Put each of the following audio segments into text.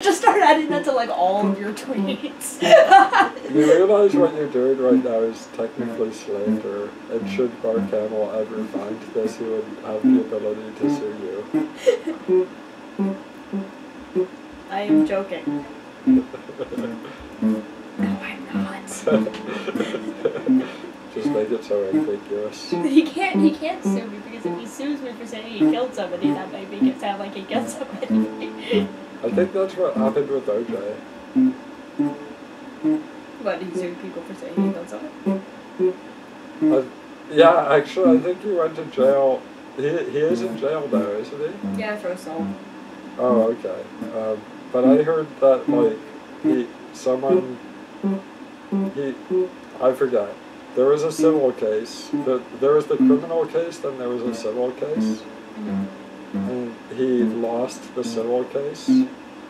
Just start adding that to like all of your tweets. You realize what you're doing right now is technically slander, and mm. should Mark Hamill ever find this, he would have the ability to sue you. I am joking. No, I'm not. Just make it so ambiguous. He can't. He can't sue me because if he sues me for saying he killed somebody, that might make it sound like he killed somebody. I think that's what happened with OJ. What? He sued people for saying he killed somebody? I, yeah, actually, I think he went to jail. He, he is in jail now, isn't he? Yeah, for assault. Oh, okay. Um, but I heard that, like, he, someone, he, I forgot. There was a civil case. The, there was the criminal case, then there was a civil case. And he lost the civil case.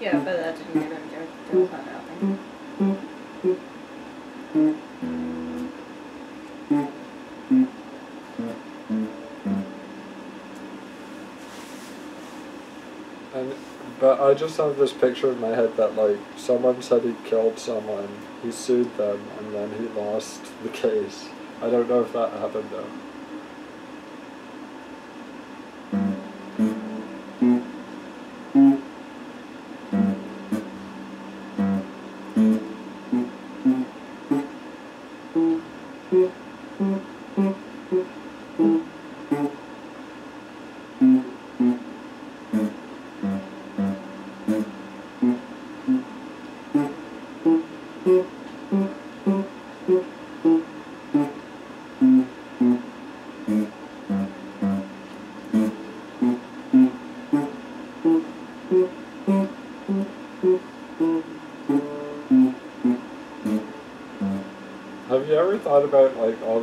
Yeah, but that didn't get him jail. jail time, I think. And, but I just have this picture in my head that, like, someone said he killed someone, he sued them, and then he lost the case. I don't know if that happened though.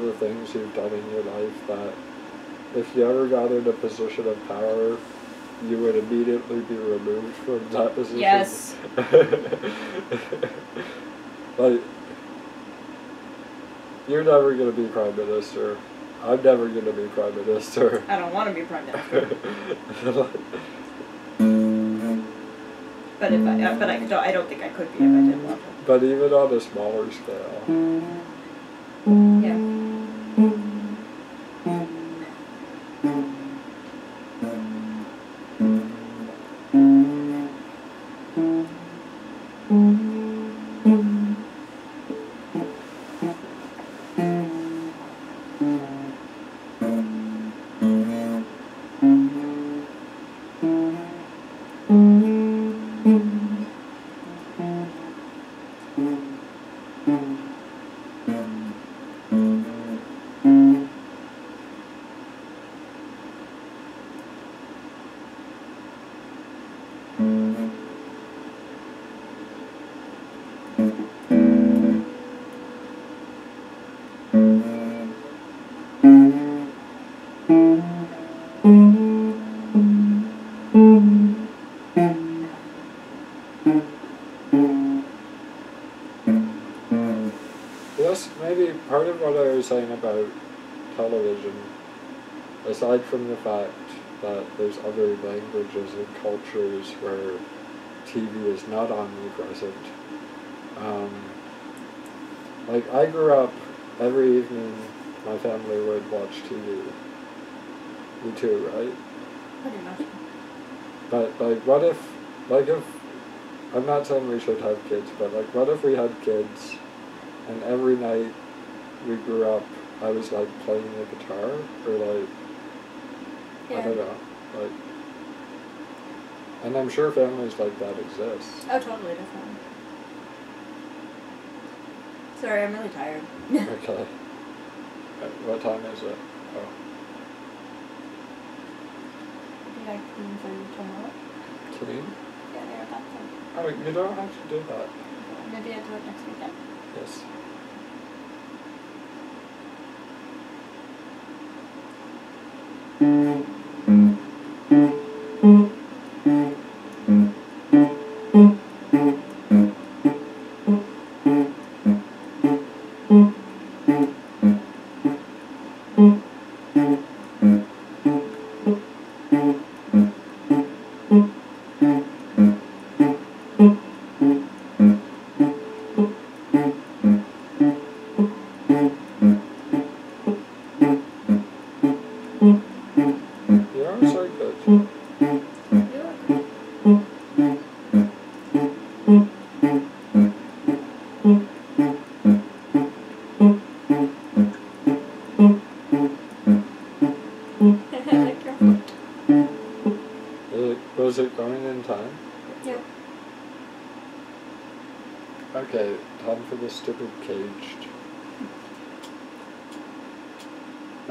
The things you've done in your life that if you ever got in a position of power, you would immediately be removed from that position? Yes. like, you're never gonna be prime minister. I'm never gonna be prime minister. I don't want to be prime minister. But if I, but I don't, I don't think I could be if I did want to. but even on a smaller scale. Of what I was saying about television, aside from the fact that there's other languages and cultures where TV is not omnipresent, um, like I grew up every evening my family would watch TV. You too, right? Pretty much. But like, what if, like if, I'm not saying we should have kids, but like, what if we had kids, and every night we grew up, I was like playing the guitar, or like, I don't know, like, and I'm sure families like that exist. Oh, totally different. Sorry, I'm really tired. Okay. Uh, What time is it? Oh, Did I clean for you tomorrow? clean? Yeah, they're about to. Oh, you don't have to do that. Maybe I'll do it next weekend. Yes.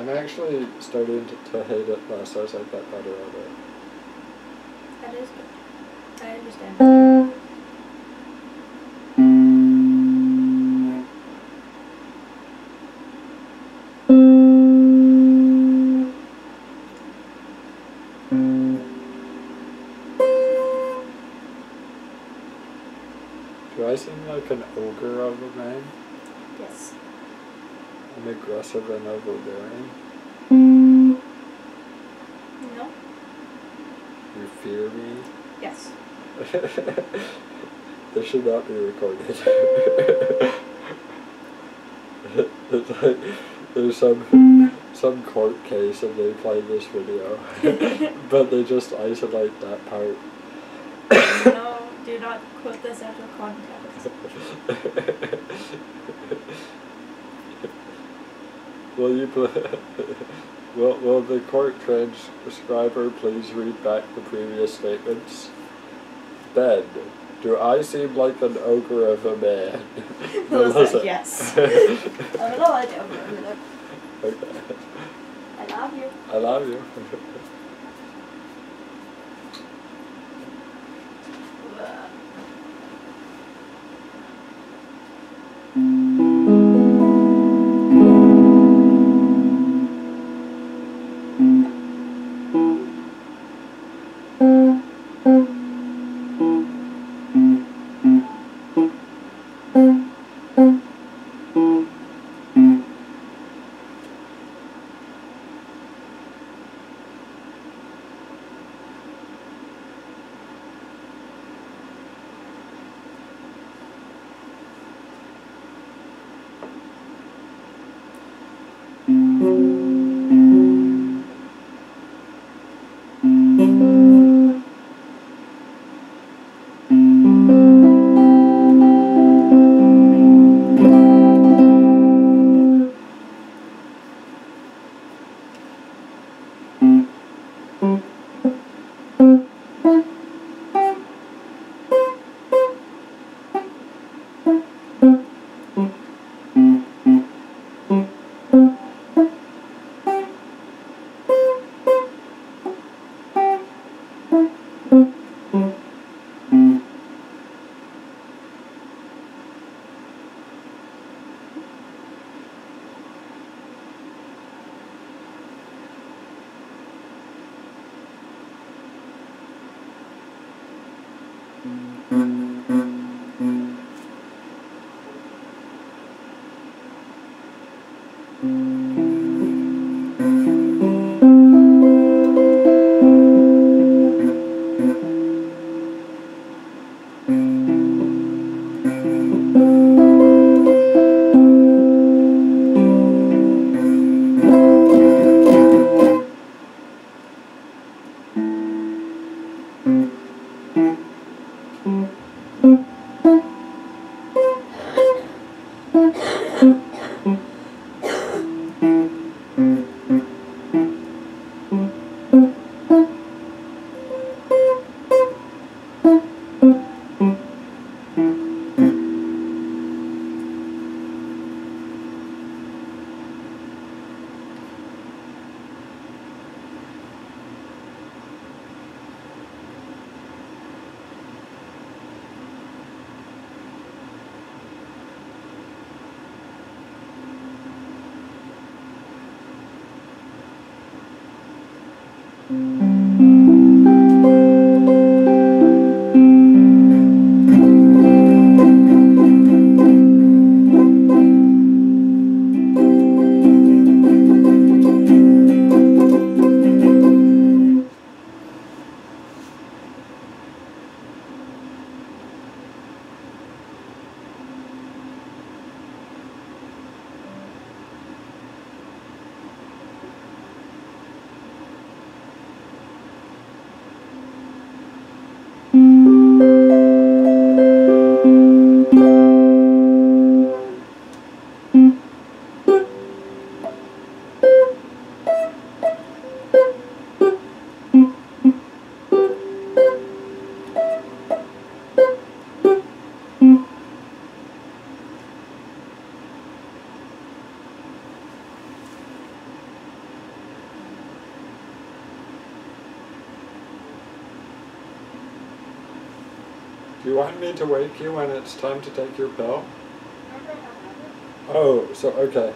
I'm actually starting to, to hate it less as I get better at it. That is good. I understand. Do I seem like an ogre of a man? Yes. I'm aggressive and overbearing. No? You fear me? Yes. this should not be recorded. it's like there's some some court case and they play this video, but they just isolate that part. no, do not quote this out of context. Will you will, will the court transcriber please read back the previous statements? Ben, do I seem like an ogre of a man? Melissa, yes. I'm gonna let you over a minute. Okay. I love you. I love you. Mm-hmm. You want me to wake you when it's time to take your pill? Oh, so okay.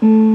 Yeah,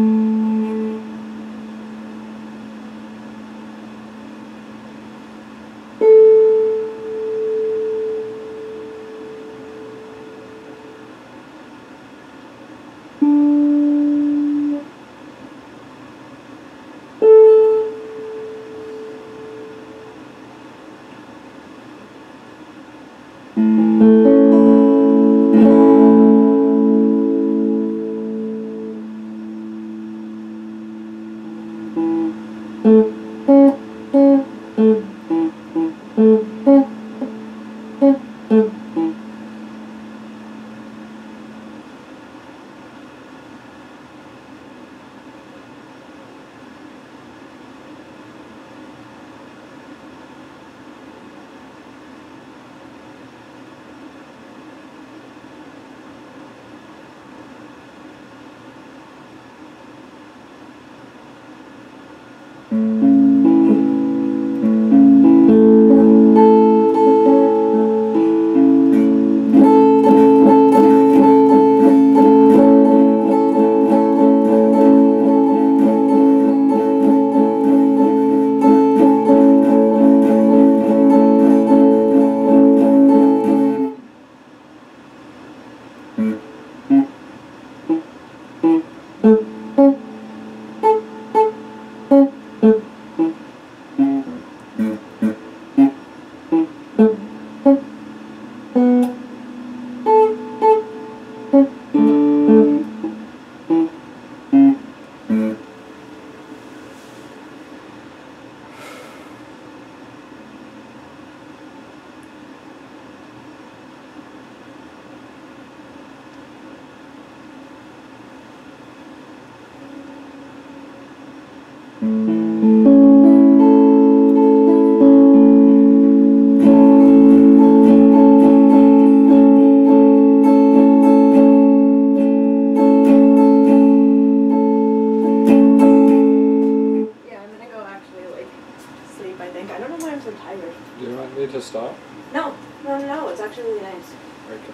you want me to stop? No, no, no, no. It's actually really nice. Okay.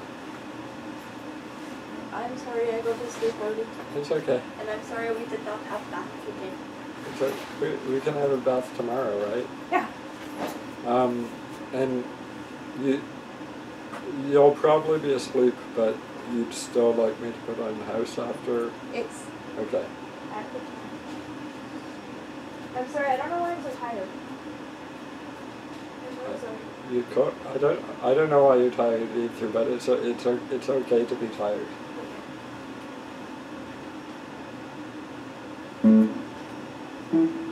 I'm sorry I go to sleep early, It's okay. and I'm sorry we did not have that today. It's okay. We, we can have a bath tomorrow, right? Yeah. Um, and you, you'll probably be asleep, but you'd still like me to put on the house after? It's. Okay. I'm sorry. I don't know why I'm so tired. I'm really sorry you could. I don't. I don't know why you're tired, either, but it's a, it's a, it's okay to be tired. Mm. mm.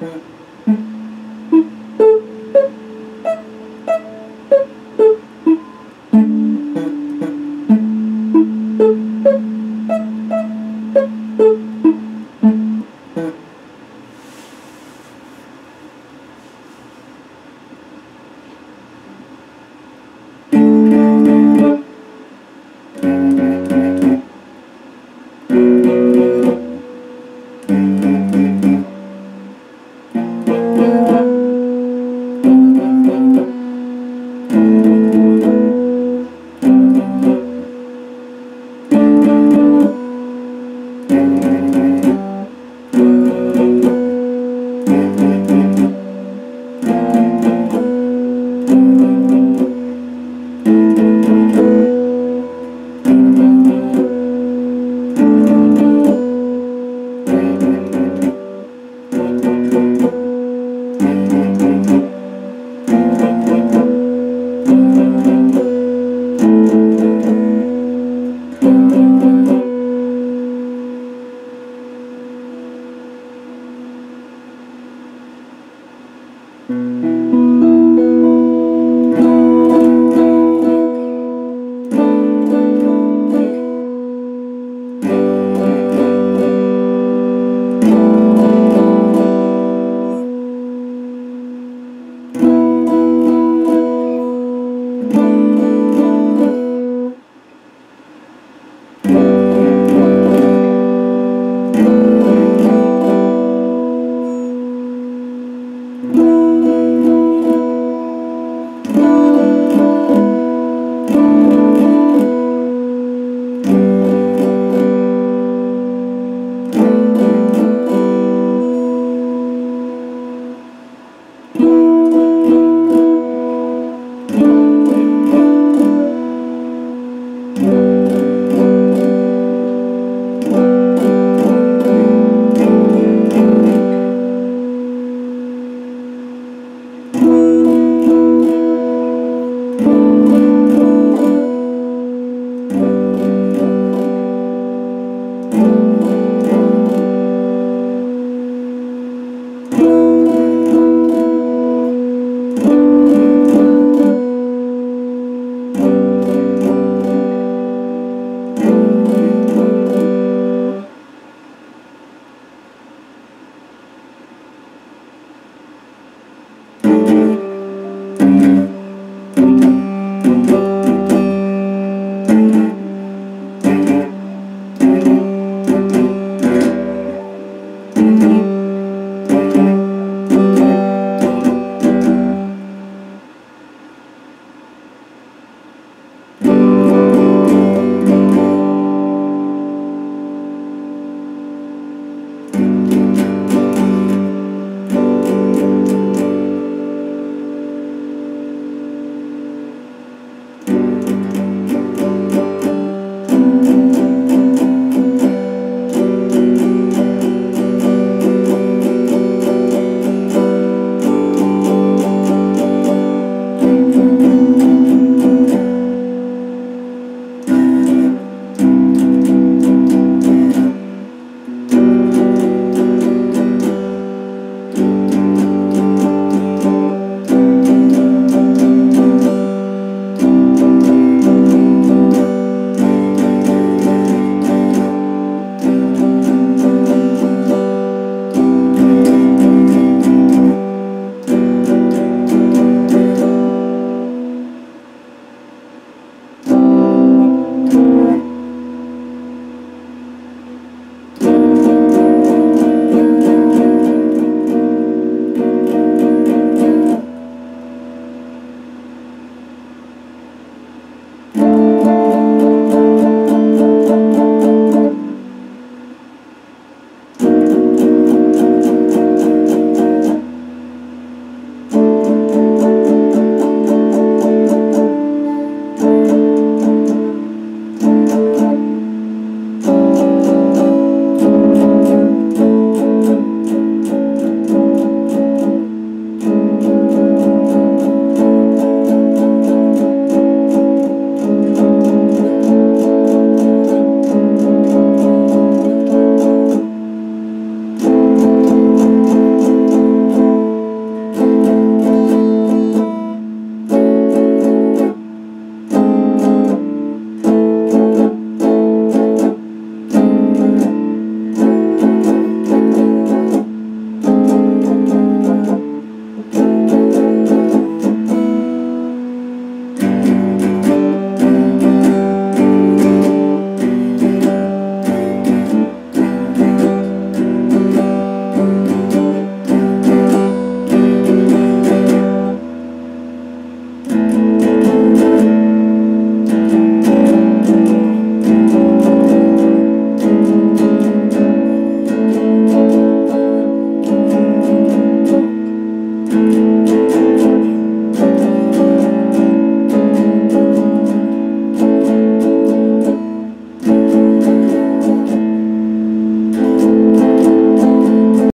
嗯。